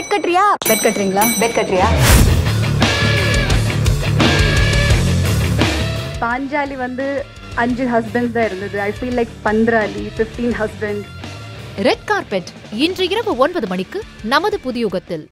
Bed கட்டுறியா? Bet கட்டுறீங்களா? Bet கட்டுறியா? பாஞ்சாலி வந்து அஞ்சு ஹஸ்பண்ட் தான் இருந்தது. ஐ ஃபீல் லைக் பந்திராலி ஃபிஃப்டீன் ஹஸ்பண்ட் ரெட் கார்பெட் இன்று இரவு ஒன்பது மணிக்கு நமது புதியுகத்தில்.